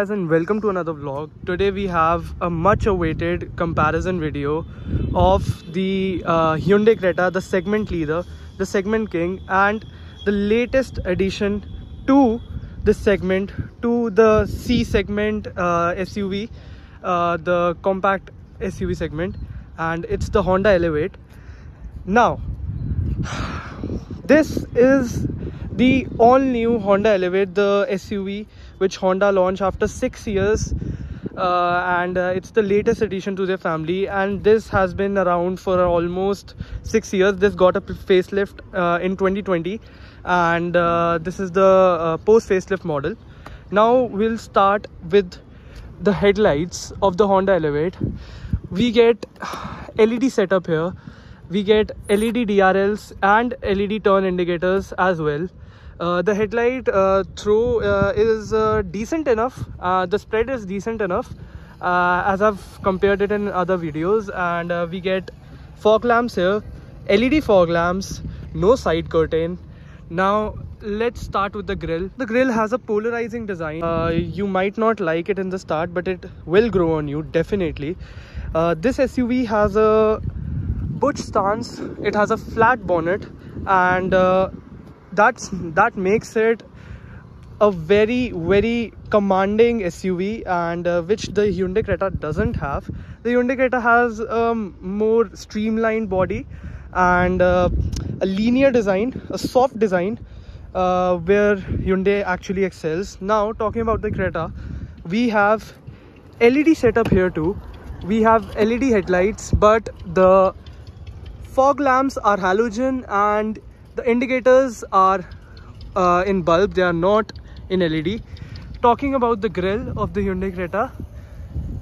guys and welcome to another vlog. Today we have a much awaited comparison video of the uh, Hyundai Creta the segment leader the segment king and the latest addition to this segment to the C segment uh, SUV uh, the compact SUV segment and it's the Honda Elevate. Now this is the all new Honda Elevate the SUV which Honda launched after six years uh, and uh, it's the latest addition to their family. And this has been around for almost six years. This got a facelift uh, in 2020 and uh, this is the uh, post facelift model. Now we'll start with the headlights of the Honda Elevate. We get LED setup here. We get LED DRLs and LED turn indicators as well the headlight uh, throw uh, is uh, decent enough. Uh, the spread is decent enough uh, as I've compared it in other videos. And we get fog lamps here LED fog lamps no side curtain. Now let's start with the grill. The grill has a polarizing design. You might not like it in the start but it will grow on you definitely. This SUV has a butch stance. It has a flat bonnet. And that's that makes it a very very commanding SUV and uh, which the Hyundai Creta doesn't have. The Hyundai Creta has a more streamlined body and uh, a linear design a soft design uh, where Hyundai actually excels. Now talking about the Creta we have LED setup here too. We have LED headlights but the fog lamps are halogen and the indicators are uh, in bulb they are not in led talking about the grill of the hyundai creta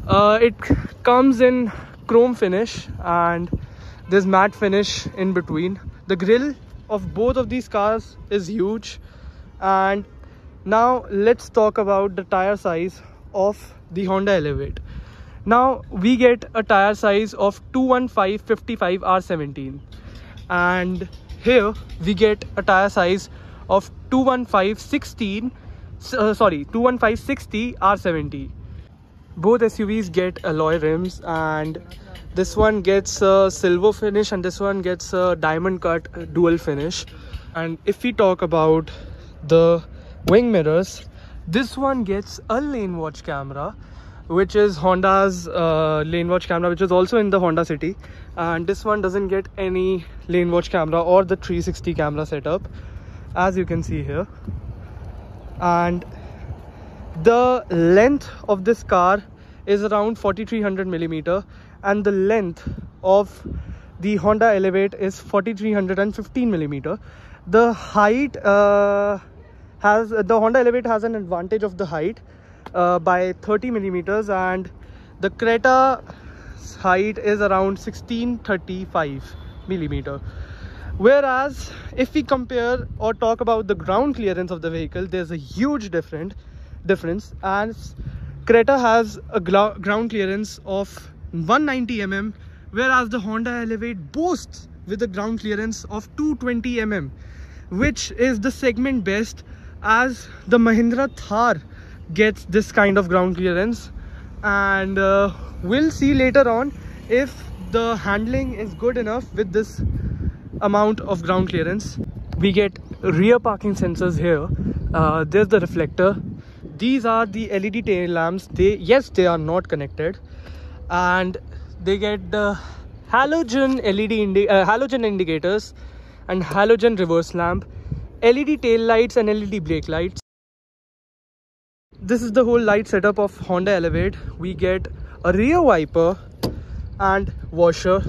uh, it comes in chrome finish and there's matte finish in between. The grill of both of these cars is huge. And now let's talk about the tire size of the honda elevate. Now we get a tire size of 215 55 r17 and here we get a tire size of 215 uh, sorry 215 R70 both SUVs get alloy rims and this one gets a silver finish and this one gets a diamond cut dual finish. And if we talk about the wing mirrors this one gets a lane watch camera which is Honda's uh, lane watch camera which is also in the Honda City. And this one doesn't get any lane watch camera or the 360 camera setup as you can see here. And the length of this car is around 4300 millimeter and the length of the Honda Elevate is 4315 millimeter. The height uh, has the Honda Elevate has an advantage of the height uh, by 30 millimeters and the Creta height is around 1635 millimeter. Whereas if we compare or talk about the ground clearance of the vehicle there's a huge different difference. As Creta has a ground clearance of 190 mm whereas the Honda Elevate boasts with a ground clearance of 220 mm which is the segment best as the Mahindra Thar gets this kind of ground clearance. And uh, we'll see later on if the handling is good enough with this amount of ground clearance. We get rear parking sensors here. Uh, there's the reflector. These are the led tail lamps. They yes they are not connected. And they get the halogen led indi uh, halogen indicators and halogen reverse lamp led tail lights and led brake lights this is the whole light setup of honda elevate. We get a rear wiper and washer.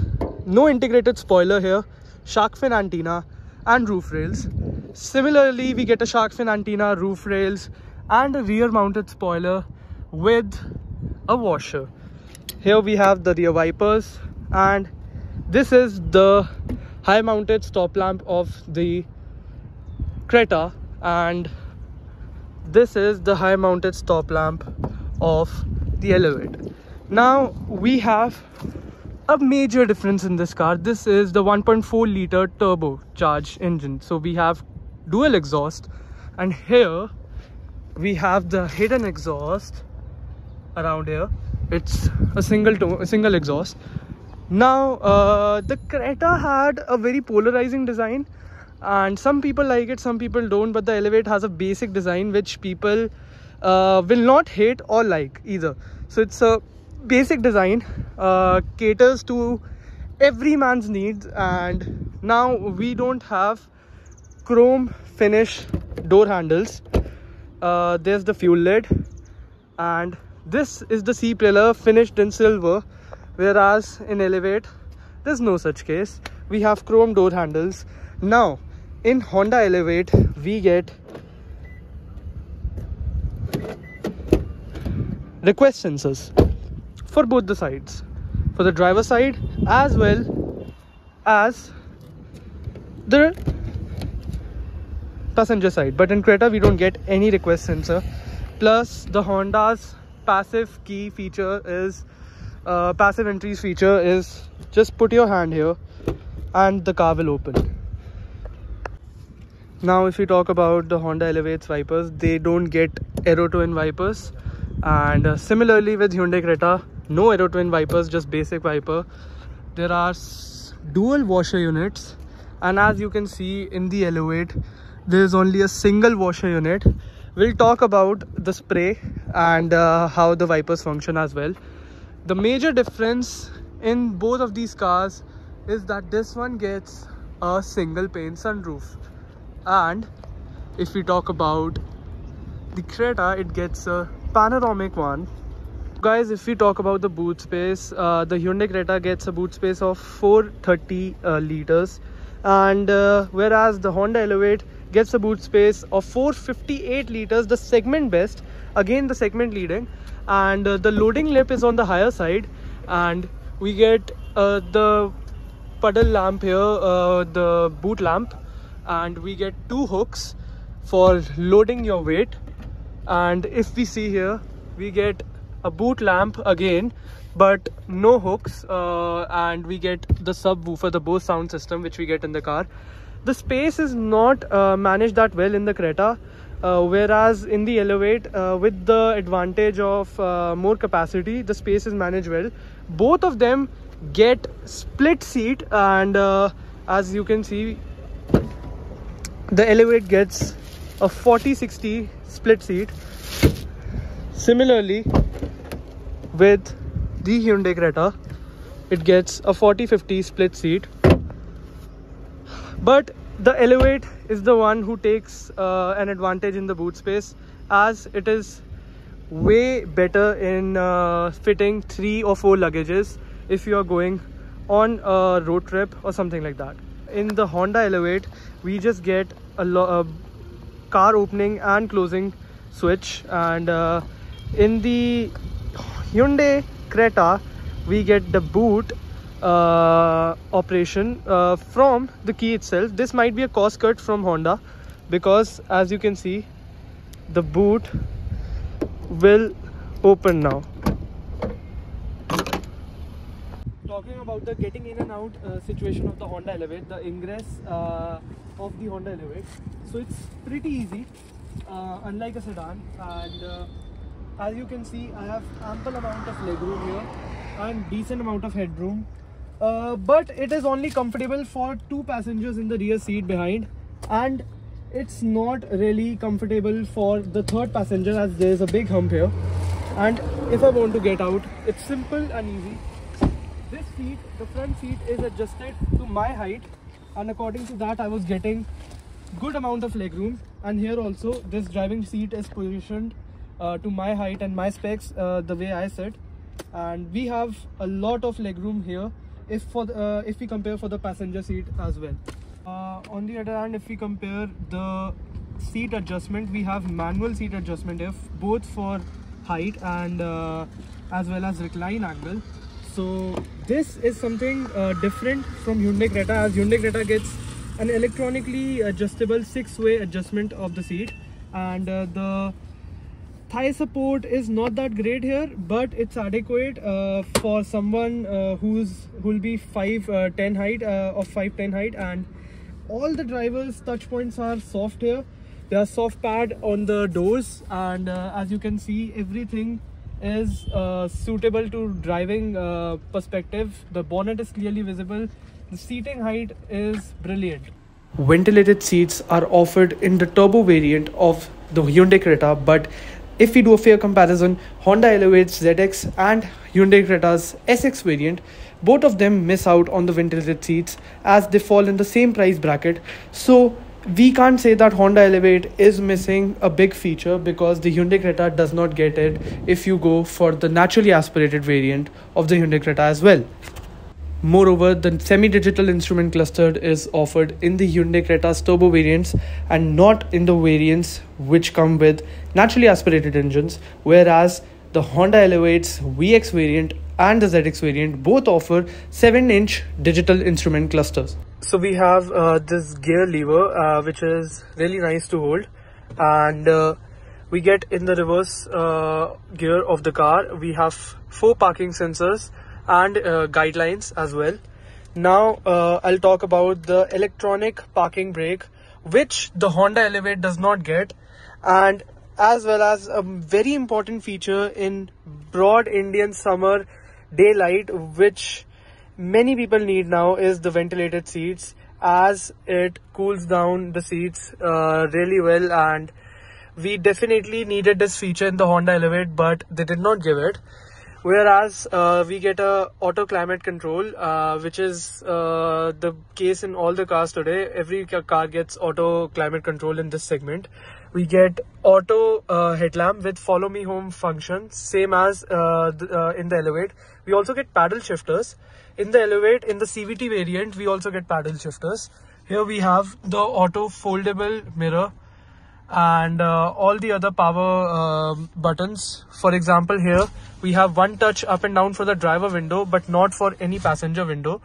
No integrated spoiler here. Shark fin antenna and roof rails. Similarly we get a shark fin antenna roof rails and a rear mounted spoiler with a washer. Here we have the rear wipers and this is the high mounted stop lamp of the creta and this is the high mounted stop lamp of the elevate now we have a major difference in this car. This is the 1.4 liter turbo charge engine. So we have dual exhaust and here we have the hidden exhaust around here. It's a single a single exhaust. Now uh, the creta had a very polarizing design and some people like it some people don't but the elevate has a basic design which people uh, will not hate or like either. So it's a basic design uh, caters to every man's needs. And now we don't have chrome finish door handles. Uh, there's the fuel lid. And this is the C pillar finished in silver. Whereas in Elevate there's no such case. We have chrome door handles. Now in Honda Elevate we get request sensors for both the sides for the driver side as well as the passenger side. But in Creta we don't get any request sensor. Plus the Honda's passive key feature is uh, passive entries feature is just put your hand here and the car will open now if we talk about the honda elevates wipers they don't get aero twin wipers. And uh, similarly with hyundai creta no aero twin wipers just basic wiper. There are dual washer units. And as you can see in the elevate there is only a single washer unit. We'll talk about the spray and uh, how the wipers function as well. The major difference in both of these cars is that this one gets a single pane sunroof and if we talk about the Creta it gets a panoramic one. Guys if we talk about the boot space uh, the Hyundai Creta gets a boot space of 430 uh, liters. And uh, whereas the Honda Elevate gets a boot space of 458 liters the segment best. Again the segment leading. And uh, the loading lip is on the higher side. And we get uh, the puddle lamp here uh, the boot lamp and we get two hooks for loading your weight. And if we see here we get a boot lamp again but no hooks uh, and we get the subwoofer the Bose sound system which we get in the car. The space is not uh, managed that well in the Creta uh, whereas in the Elevate uh, with the advantage of uh, more capacity the space is managed well. Both of them get split seat and uh, as you can see the Elevate gets a 40-60 split seat. Similarly with the Hyundai Creta it gets a 40-50 split seat. But the Elevate is the one who takes uh, an advantage in the boot space as it is way better in uh, fitting three or four luggages if you are going on a road trip or something like that in the Honda Elevate we just get a, a car opening and closing switch. And uh, in the Hyundai Creta we get the boot uh, operation uh, from the key itself. This might be a cost cut from Honda because as you can see the boot will open now talking about the getting in and out uh, situation of the Honda Elevate, the ingress uh, of the Honda Elevate. So it's pretty easy, uh, unlike a sedan. And uh, as you can see, I have ample amount of legroom here and decent amount of headroom. Uh, but it is only comfortable for two passengers in the rear seat behind and it's not really comfortable for the third passenger as there is a big hump here and if I want to get out it's simple and easy this seat the front seat is adjusted to my height and according to that I was getting good amount of legroom and here also this driving seat is positioned uh, to my height and my specs uh, the way I sit. And we have a lot of legroom here if for the, uh, if we compare for the passenger seat as well. Uh, on the other hand if we compare the seat adjustment we have manual seat adjustment if both for height and uh, as well as recline angle so this is something uh, different from Hyundai Creta. As Hyundai Creta gets an electronically adjustable six-way adjustment of the seat and uh, the thigh support is not that great here but it's adequate uh, for someone uh, who's who'll be 5 uh, 10 height uh, of 5 10 height. And all the drivers touch points are soft here. There are soft pad on the doors and as you can see everything is uh, suitable to driving uh, perspective. The bonnet is clearly visible. The seating height is brilliant. Ventilated seats are offered in the turbo variant of the Hyundai Creta, but if we do a fair comparison, Honda Elevate's ZX and Hyundai Creta's SX variant, both of them miss out on the ventilated seats as they fall in the same price bracket. So we can't say that Honda Elevate is missing a big feature because the Hyundai Creta does not get it if you go for the naturally aspirated variant of the Hyundai Creta as well. Moreover, the semi-digital instrument cluster is offered in the Hyundai Creta's turbo variants and not in the variants which come with naturally aspirated engines, whereas the Honda Elevate's VX variant and the ZX variant both offer 7-inch digital instrument clusters. So we have uh, this gear lever uh, which is really nice to hold. And uh, we get in the reverse uh, gear of the car. We have four parking sensors and uh, guidelines as well. Now uh, I'll talk about the electronic parking brake which the Honda Elevate does not get. And as well as a very important feature in broad Indian summer daylight which many people need now is the ventilated seats. As it cools down the seats uh, really well and we definitely needed this feature in the Honda Elevate but they did not give it. Whereas uh, we get a auto climate control uh, which is uh, the case in all the cars today. Every car gets auto climate control in this segment. We get auto uh, headlamp with follow me home function same as uh, the, uh, in the elevate. We also get paddle shifters in the elevate in the cvt variant we also get paddle shifters. Here we have the auto foldable mirror and uh, all the other power uh, buttons. For example here we have one touch up and down for the driver window but not for any passenger window.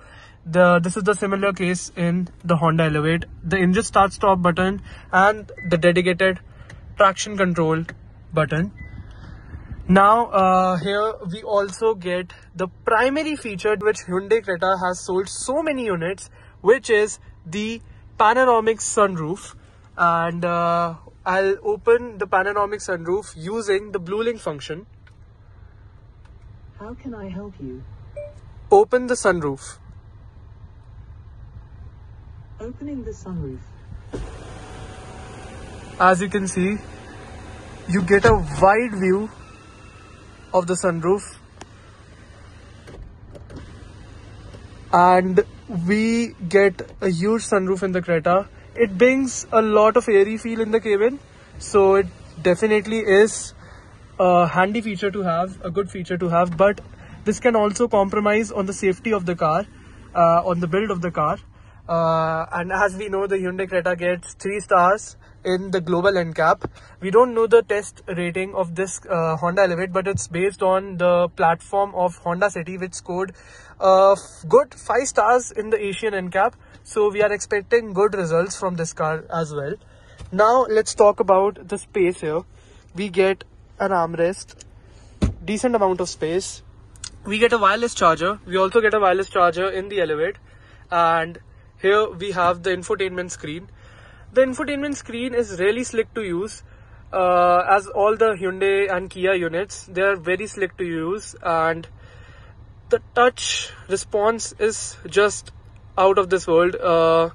The this is the similar case in the honda elevate. The engine start stop button and the dedicated traction control button now uh, here we also get the primary feature which hyundai creta has sold so many units which is the panoramic sunroof and uh, I'll open the panoramic sunroof using the BlueLink function. How can I help you? Open the sunroof. Opening the sunroof. As you can see, you get a wide view of the sunroof. And we get a huge sunroof in the Creta. It brings a lot of airy feel in the cabin. So it definitely is a handy feature to have a good feature to have. But this can also compromise on the safety of the car uh, on the build of the car. Uh, and as we know the Hyundai Creta gets 3 stars in the global NCAP. We don't know the test rating of this uh, Honda Elevate but it's based on the platform of Honda City which scored uh, good 5 stars in the Asian NCAP. So we are expecting good results from this car as well. Now let's talk about the space here. We get an armrest decent amount of space. We get a wireless charger. We also get a wireless charger in the elevate. And here we have the infotainment screen the infotainment screen is really slick to use uh, as all the Hyundai and Kia units they are very slick to use and the touch response is just out of this world. Uh,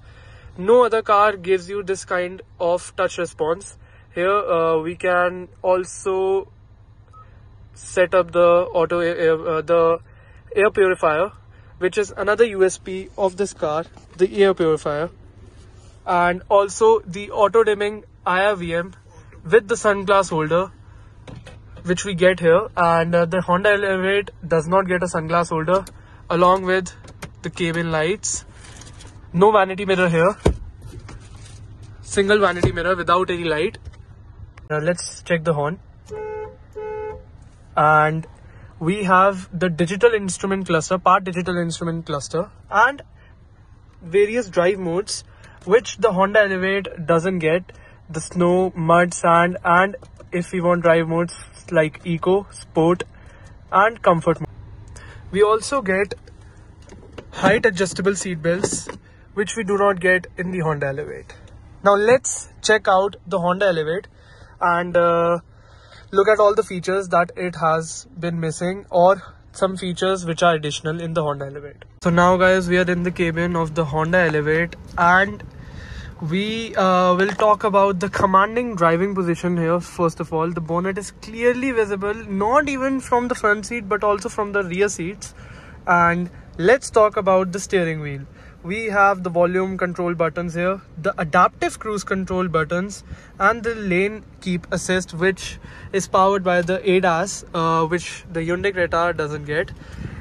no other car gives you this kind of touch response. Here uh, we can also set up the auto air, uh, the air purifier, which is another USP of this car, the air purifier, and also the auto dimming IRVM with the sunglass holder, which we get here. And uh, the Honda Elevate does not get a sunglass holder, along with the cabin lights. No vanity mirror here. Single vanity mirror without any light. Now let's check the horn. And we have the digital instrument cluster part digital instrument cluster and various drive modes which the honda elevate doesn't get the snow mud sand and if we want drive modes like eco sport and comfort we also get height adjustable seat belts which we do not get in the Honda Elevate. Now let's check out the Honda Elevate and uh, look at all the features that it has been missing or some features which are additional in the Honda Elevate. So now guys we are in the cabin of the Honda Elevate and we uh, will talk about the commanding driving position here first of all. The bonnet is clearly visible not even from the front seat but also from the rear seats. And let's talk about the steering wheel we have the volume control buttons here the adaptive cruise control buttons and the lane keep assist which is powered by the ADAS uh, which the Hyundai Creta doesn't get.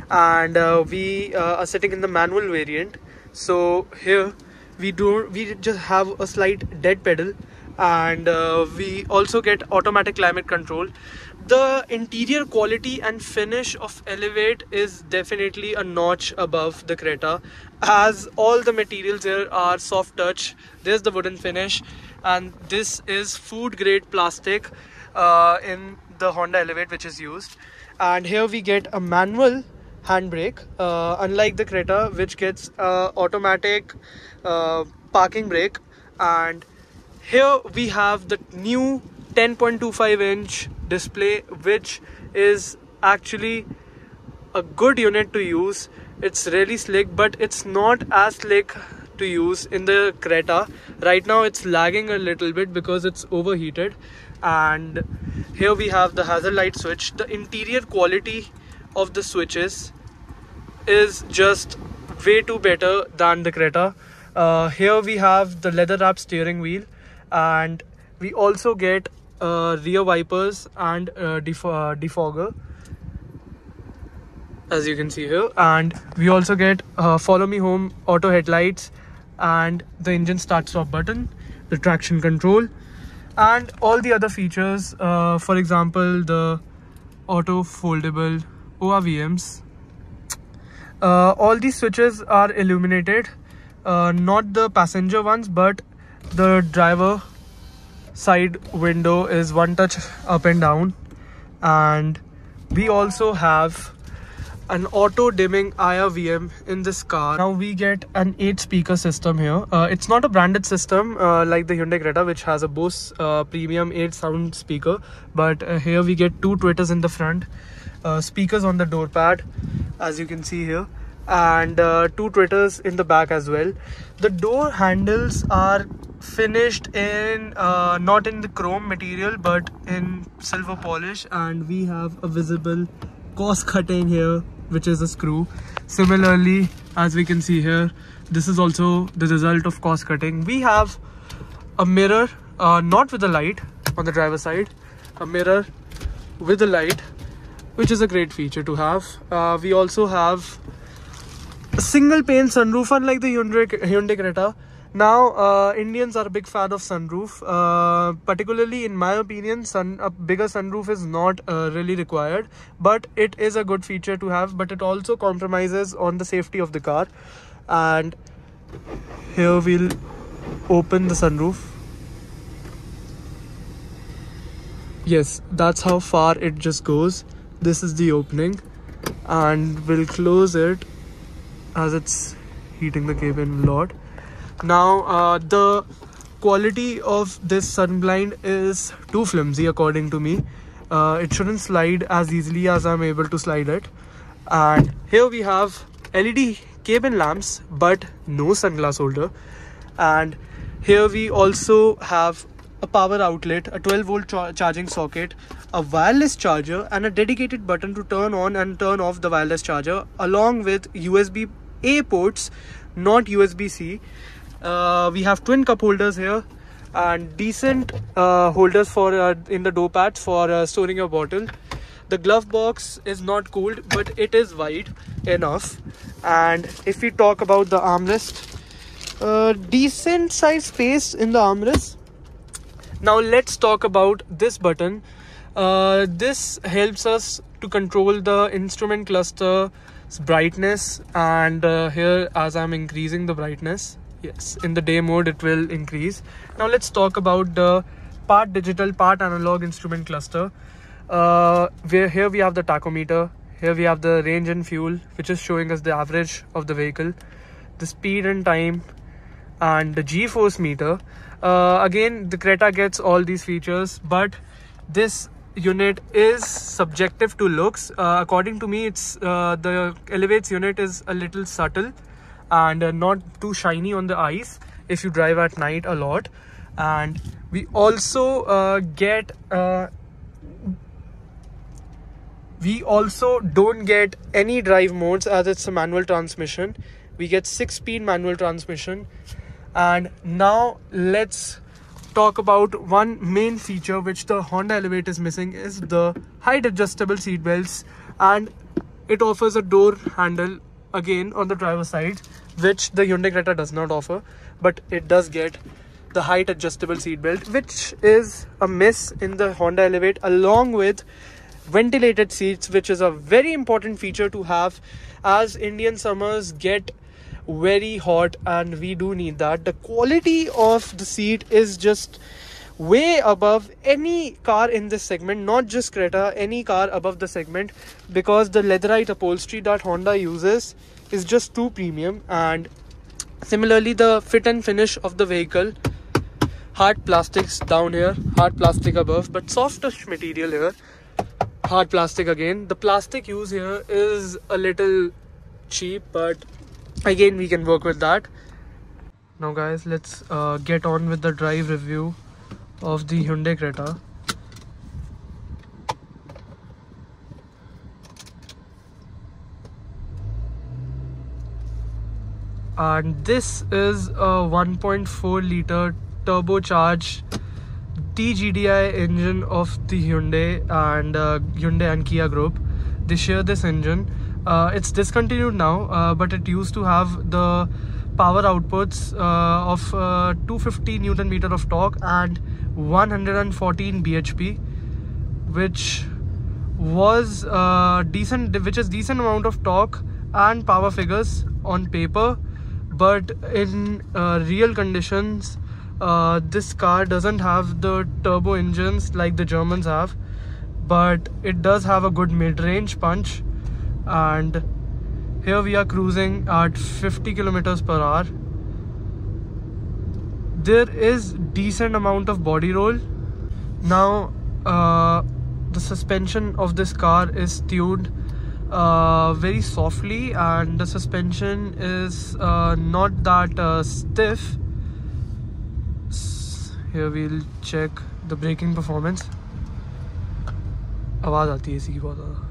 And uh, we uh, are sitting in the manual variant. So here we do we just have a slight dead pedal and uh, we also get automatic climate control the interior quality and finish of elevate is definitely a notch above the creta. As all the materials here are soft touch there's the wooden finish and this is food grade plastic uh, in the honda elevate which is used. And here we get a manual handbrake uh, unlike the creta which gets uh, automatic parking brake. And here we have the new 10.25 inch display which is actually a good unit to use. It's really slick but it's not as slick to use in the Creta. Right now it's lagging a little bit because it's overheated. And here we have the hazard light switch. The interior quality of the switches is just way too better than the Creta. Uh, here we have the leather wrap steering wheel. And we also get rear wipers and uh, def uh, defogger as you can see here. And we also get uh, follow me home auto headlights and the engine start stop button the traction control and all the other features uh, for example the auto foldable ORVMs uh, all these switches are illuminated uh, not the passenger ones but the driver side window is one touch up and down and we also have an auto dimming IRVM in this car. Now we get an 8 speaker system here. Uh, it's not a branded system uh, like the Hyundai Creta which has a Bose uh, premium 8 sound speaker but uh, here we get two tweeters in the front, uh, speakers on the door pad as you can see here and uh, two tweeters in the back as well. The door handles are finished in not in the chrome material but in silver polish. And we have a visible cost cutting here which is a screw. Similarly as we can see here this is also the result of cost cutting. We have a mirror uh, not with a light on the driver side a mirror with a light which is a great feature to have. Uh, we also have single pane sunroof unlike the Hyundai, Hyundai Creta. Now uh, indians are a big fan of sunroof. Uh, particularly in my opinion sun a bigger sunroof is not uh, really required but it is a good feature to have but it also compromises on the safety of the car. And here we'll open the sunroof. Yes that's how far it just goes. This is the opening and we'll close it as it's heating the cabin a lot. Now uh, the quality of this sunblind is too flimsy according to me. Uh, it shouldn't slide as easily as I'm able to slide it. And here we have LED cabin lamps but no sunglass holder. And here we also have a power outlet a 12 volt char charging socket a wireless charger and a dedicated button to turn on and turn off the wireless charger along with USB A ports not USB C. Uh, we have twin cup holders here and decent uh, holders for uh, in the door pads for uh, storing your bottle. The glove box is not cooled but it is wide enough. And if we talk about the armrest uh, decent size space in the armrest now let's talk about this button. Uh, this helps us to control the instrument cluster brightness and uh, here as i'm increasing the brightness yes in the day mode it will increase. Now let's talk about the part digital part analog instrument cluster. Uh, where here we have the tachometer. Here we have the range and fuel which is showing us the average of the vehicle the speed and time and the g-force meter uh, again the creta gets all these features but this unit is subjective to looks. Uh, according to me it's uh, the elevates unit is a little subtle and uh, not too shiny on the eyes if you drive at night a lot. And we also uh, get uh, we also don't get any drive modes as it's a manual transmission. We get six speed manual transmission and now let's talk about one main feature which the Honda Elevate is missing is the height adjustable seat belts. And it offers a door handle again on the driver side which the Hyundai Creta does not offer but it does get the height adjustable seat belt which is a miss in the Honda Elevate along with ventilated seats which is a very important feature to have as Indian summers get very hot and we do need that. The quality of the seat is just way above any car in this segment not just creta any car above the segment because the leatherette upholstery that honda uses is just too premium. And similarly the fit and finish of the vehicle hard plastics down here hard plastic above but softish material here hard plastic again. The plastic used here is a little cheap but again we can work with that. Now guys let's uh, get on with the drive review of the Hyundai Creta. And this is a 1.4 liter turbocharged TGDI engine of the Hyundai and uh, Hyundai and Kia group. They share this engine uh, it's discontinued now uh, but it used to have the power outputs uh, of uh, 250 newton meter of torque and 114 bhp which was uh, decent which is decent amount of torque and power figures on paper but in uh, real conditions this car doesn't have the turbo engines like the Germans have but it does have a good mid-range punch and here we are cruising at 50 kilometers per hour there is decent amount of body roll now uh, the suspension of this car is tuned uh, very softly and the suspension is uh, not that uh, stiff here we'll check the braking performance आवाज़ आती है इसी की बहुत ज़्यादा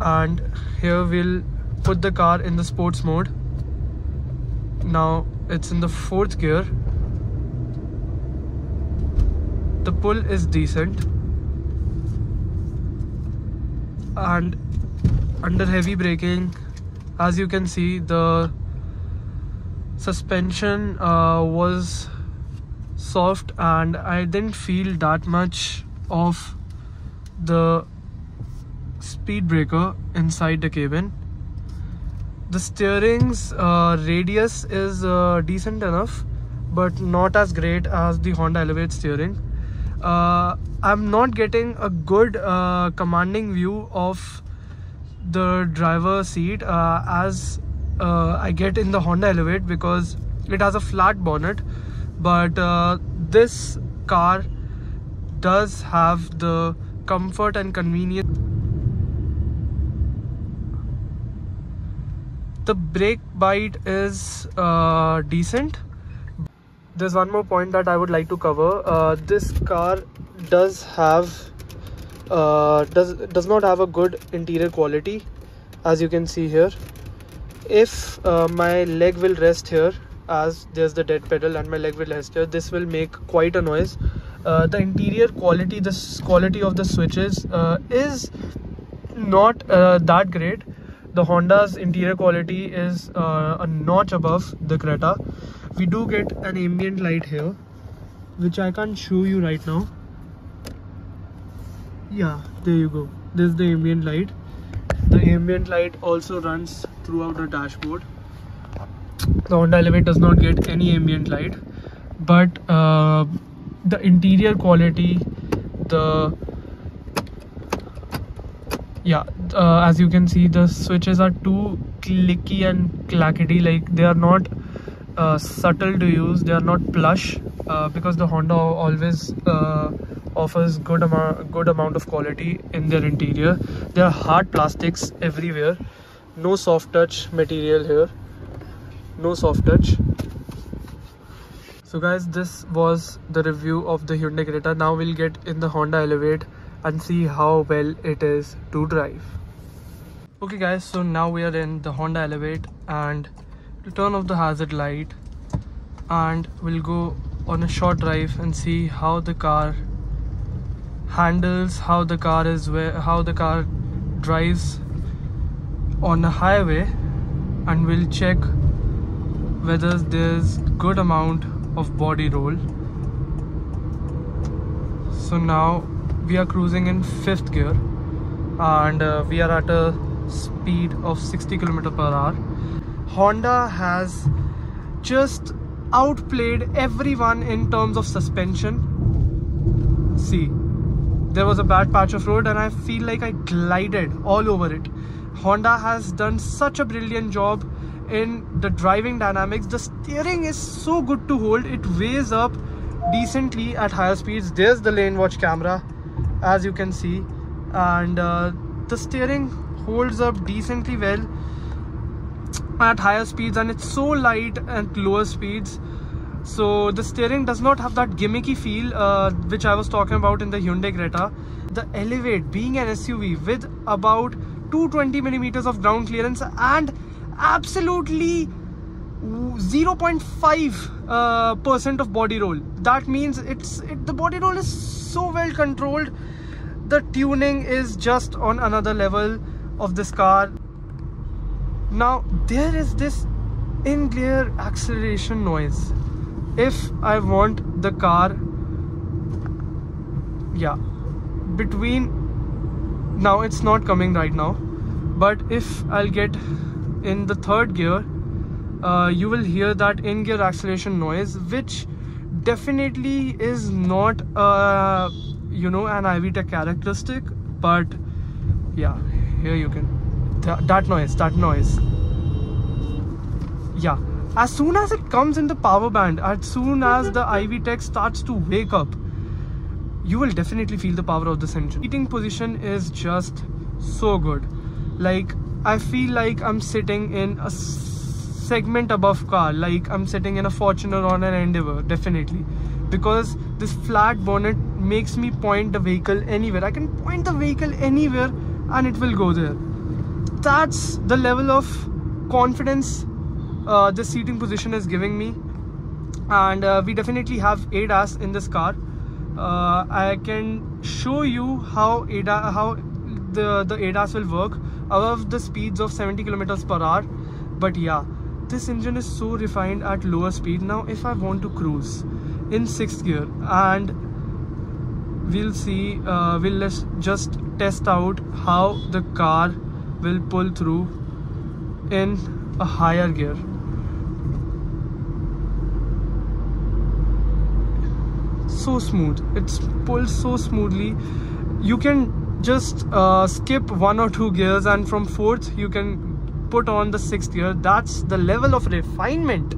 And here we'll put the car in the sports mode. Now it's in the fourth gear. The pull is decent. And under heavy braking as you can see the suspension uh, was soft and I didn't feel that much of the speed breaker inside the cabin. The steering's uh, radius is uh, decent enough but not as great as the Honda Elevate steering. Uh, I'm not getting a good uh, commanding view of the driver seat uh, as uh, I get in the Honda Elevate because it has a flat bonnet but this car does have the comfort and convenience the brake bite is uh, decent. There's one more point that I would like to cover. Uh, this car does have uh, does does not have a good interior quality as you can see here. If uh, my leg will rest here as there's the dead pedal and my leg will rest here this will make quite a noise. Uh, the interior quality this quality of the switches uh, is not that great the Honda's interior quality is uh, a notch above the Creta. We do get an ambient light here which I can't show you right now. Yeah there you go. This is the ambient light. The ambient light also runs throughout the dashboard. The Honda Elevate does not get any ambient light but uh, the interior quality the yeah uh, as you can see the switches are too clicky and clackety. Like they are not uh, subtle to use. They are not plush uh, because the Honda always uh, offers good amount good amount of quality in their interior. There are hard plastics everywhere. No soft touch material here. No soft touch. So guys this was the review of the Hyundai Creta. Now we'll get in the Honda Elevate and see how well it is to drive. Okay guys so now we are in the Honda Elevate and to turn off the hazard light and we'll go on a short drive and see how the car handles how the car is where how the car drives on a highway and we'll check whether there's good amount of body roll. So now we are cruising in fifth gear and uh, we are at a speed of 60 km per hour. Honda has just outplayed everyone in terms of suspension. See there was a bad patch of road and i feel like i glided all over it. Honda has done such a brilliant job in the driving dynamics. The steering is so good to hold. It weighs up decently at higher speeds. There's the lane watch camera as you can see. And uh, the steering holds up decently well at higher speeds and it's so light at lower speeds. So the steering does not have that gimmicky feel uh, which I was talking about in the Hyundai Creta. The Elevate being an SUV with about 220 millimeters of ground clearance and absolutely 0.5 uh, percent of body roll. That means it's it, the body roll is so well controlled the tuning is just on another level of this car. Now there is this in-gear acceleration noise. If I want the car yeah between now it's not coming right now but if I'll get in the third gear uh, you will hear that in-gear acceleration noise which definitely is not uh, you know an iVTEC characteristic but yeah here you can Th that noise that noise. Yeah as soon as it comes in the power band as soon as the iVTEC starts to wake up you will definitely feel the power of this engine seating position is just so good. Like I feel like I'm sitting in a segment above car like I'm sitting in a Fortuner or an Endeavour definitely because this flat bonnet makes me point the vehicle anywhere. I can point the vehicle anywhere and it will go there. That's the level of confidence uh, the seating position is giving me. And uh, we definitely have ADAS in this car. Uh, I can show you how ADAS how the the ADAS will work above the speeds of 70 kilometers per hour. But yeah this engine is so refined at lower speed. Now if I want to cruise in sixth gear. And we'll see uh, we'll just test out how the car will pull through in a higher gear. So smooth. It's pulled so smoothly. You can just uh, skip one or two gears and from fourth you can put on the sixth gear. That's the level of refinement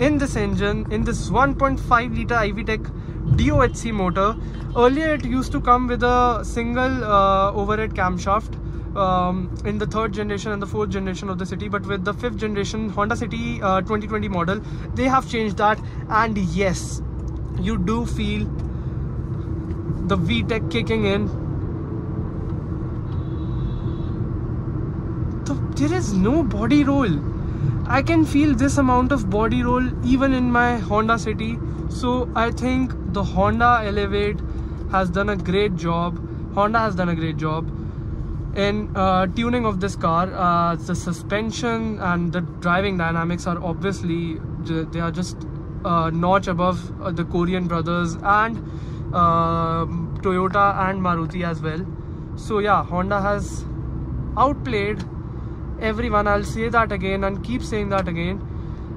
in this engine in this 1.5 liter iVTEC DOHC motor earlier it used to come with a single uh, overhead camshaft um, in the third generation and the fourth generation of the city but with the fifth generation Honda City uh, 2020 model they have changed that. And yes you do feel the VTEC kicking in. The, there is no body roll I can feel this amount of body roll even in my Honda City. So I think the Honda Elevate has done a great job. Honda has done a great job in uh, tuning of this car. Uh, the suspension and the driving dynamics are obviously they are just uh, notch above uh, the Korean brothers and uh, Toyota and Maruti as well. So yeah Honda has outplayed everyone I'll say that again and keep saying that again.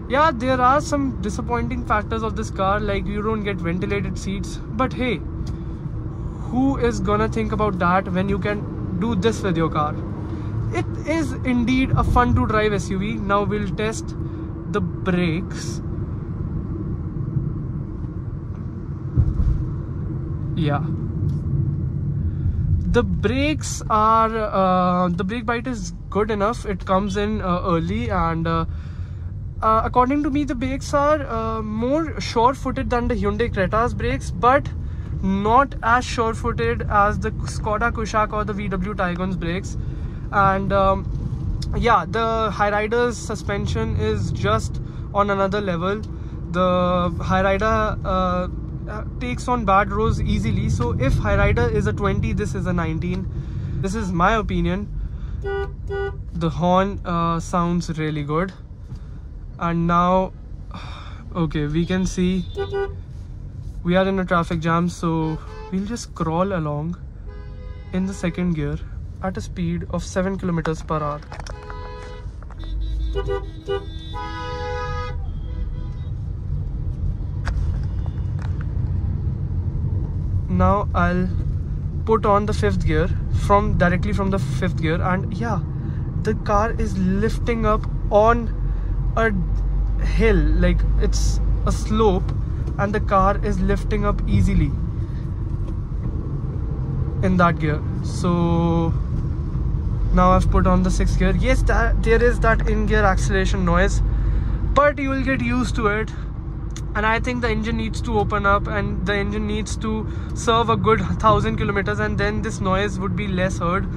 Yeah there are some disappointing factors of this car like you don't get ventilated seats. But hey who is gonna think about that when you can do this with your car? It is indeed a fun to drive SUV now we'll test the brakes. Yeah the brakes are uh, the brake bite is good enough. It comes in uh, early and uh, uh according to me the brakes are uh, more sure-footed than the Hyundai Creta's brakes but not as sure-footed as the Skoda Kushaq or the VW Taigun's brakes. And um, yeah the Hyryder's suspension is just on another level. The Hyryder uh, uh, takes on bad roads easily. So if Hyryder is a 20 this is a 19 this is my opinion. The horn uh, sounds really good. And now okay we can see. We are in a traffic jam so we'll just crawl along in the second gear at a speed of 7 kilometers per hour now I'll put on the fifth gear from directly from the fifth gear and yeah the car is lifting up on a hill like it's a slope and the car is lifting up easily in that gear. So now I've put on the sixth gear. Yes that there is that in-gear acceleration noise but you will get used to it and I think the engine needs to open up and the engine needs to serve a good thousand kilometers and then this noise would be less heard.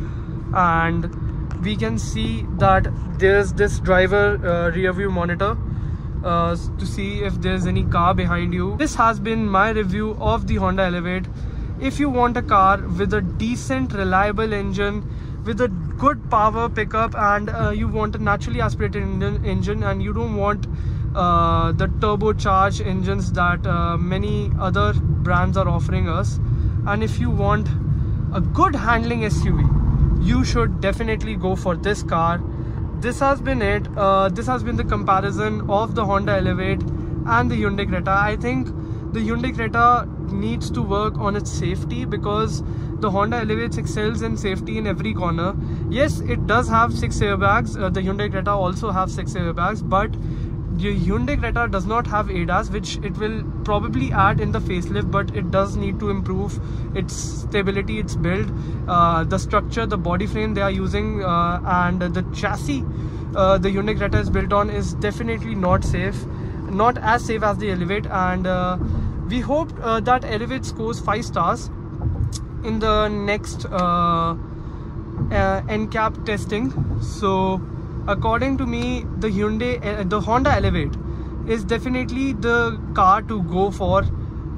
And we can see that there's this driver uh, rear view monitor uh, to see if there's any car behind you. This has been my review of the Honda Elevate. If you want a car with a decent reliable engine with a good power pickup and uh, you want a naturally aspirated engine and you don't want uh, the turbocharged engines that uh, many other brands are offering us. And if you want a good handling SUV you should definitely go for this car. This has been it. Uh, this has been the comparison of the Honda Elevate and the Hyundai Creta. I think the Hyundai Creta needs to work on its safety because the Honda Elevate excels in safety in every corner. Yes it does have six airbags. Uh, the Hyundai Creta also have six airbags but the Hyundai Creta does not have ADAS which it will probably add in the facelift but it does need to improve its stability its build. Uh, the structure the body frame they are using uh, and the chassis uh, the Hyundai Creta is built on is definitely not safe not as safe as the Elevate and uh, we hope uh, that Elevate scores 5 stars in the next uh, NCAP testing. So according to me the Hyundai uh, the Honda Elevate is definitely the car to go for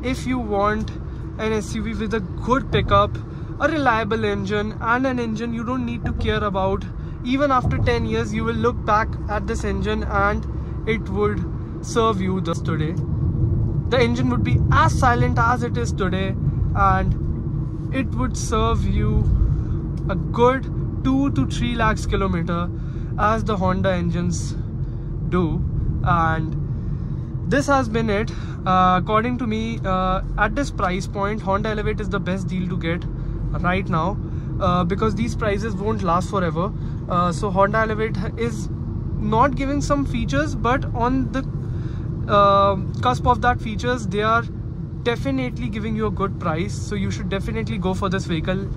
if you want an SUV with a good pickup a reliable engine and an engine you don't need to care about. Even after 10 years you will look back at this engine and it would serve you thus today. The engine would be as silent as it is today and it would serve you a good 2 to 3 lakhs kilometer as the Honda engines do. And this has been it. Uh, according to me uh, at this price point Honda Elevate is the best deal to get right now uh, because these prices won't last forever. Uh, so Honda Elevate is not giving some features but on the uh, cusp of that features they are definitely giving you a good price. So you should definitely go for this vehicle.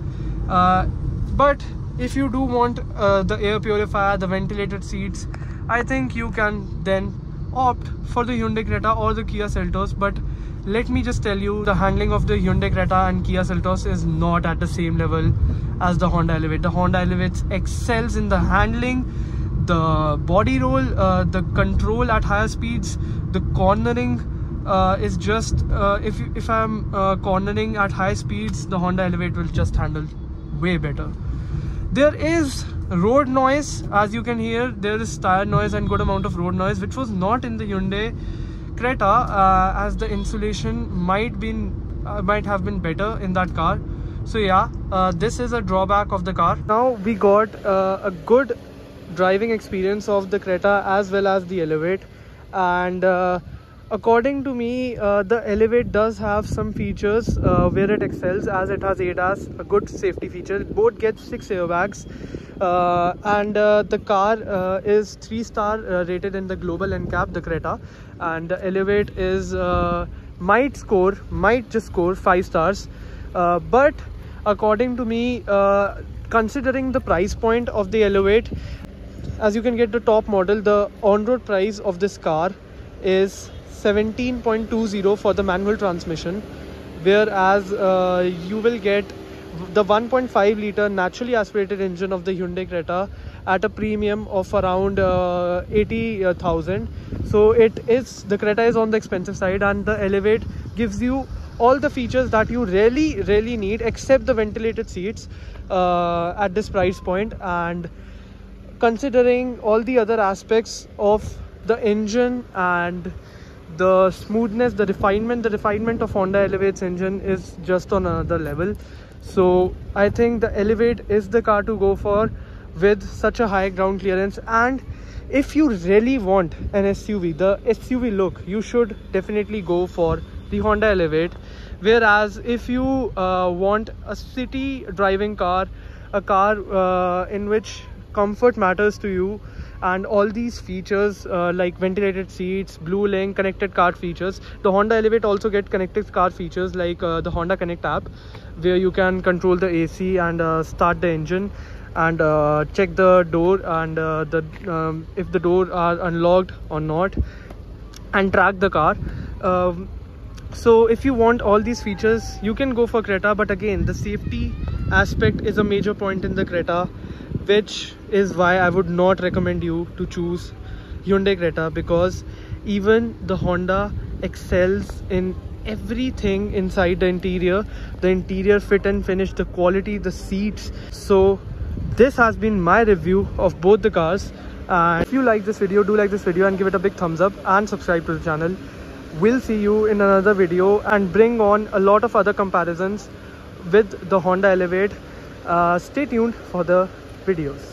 Uh, but if you do want uh, the air purifier the ventilated seats i think you can then opt for the hyundai creta or the kia seltos but let me just tell you the handling of the hyundai creta and kia seltos is not at the same level as the honda elevate. The honda elevate excels in the handling the body roll uh, the control at higher speeds the cornering uh, is just uh, if if i'm uh, cornering at high speeds the honda elevate will just handle way better there is road noise as you can hear. There is tire noise and good amount of road noise which was not in the Hyundai Creta uh, as the insulation might been uh, might have been better in that car. So yeah uh, this is a drawback of the car. Now we got uh, a good driving experience of the Creta as well as the Elevate. And uh, according to me uh, the elevate does have some features uh, where it excels as it has ADAS a good safety feature. Both gets six airbags uh, and uh, the car uh, is three star uh, rated in the global NCAP, the Creta, and the Elevate is might score, might just score five stars, but according to me, considering the price point of the Elevate, as you can get the top model, the on-road price of this car is 17.20 for the manual transmission, whereas uh, you will get the 1.5 liter naturally aspirated engine of the Hyundai Creta at a premium of around uh, 80,000 so it is the Creta is on the expensive side and the Elevate gives you all the features that you really really need except the ventilated seats uh, at this price point. And considering all the other aspects of the engine and the smoothness the refinement the refinement of honda elevate's engine is just on another level. So i think the elevate is the car to go for with such a high ground clearance. And if you really want an suv the suv look you should definitely go for the honda elevate. Whereas if you uh, want a city driving car a car uh, in which comfort matters to you and all these features uh, like ventilated seats blue link connected car features. The honda elevate also get connected car features like uh, the honda connect app where you can control the ac and uh, start the engine and uh, check the door and uh, the um, if the door are unlocked or not and track the car. Um, so if you want all these features you can go for creta but again the safety aspect is a major point in the creta which is why I would not recommend you to choose Hyundai Creta because even the Honda excels in everything inside the interior. The interior fit and finish the quality the seats. So this has been my review of both the cars. And if you like this video do like this video and give it a big thumbs up and subscribe to the channel. We'll see you in another video and bring on a lot of other comparisons with the honda elevate. Uh, stay tuned for the videos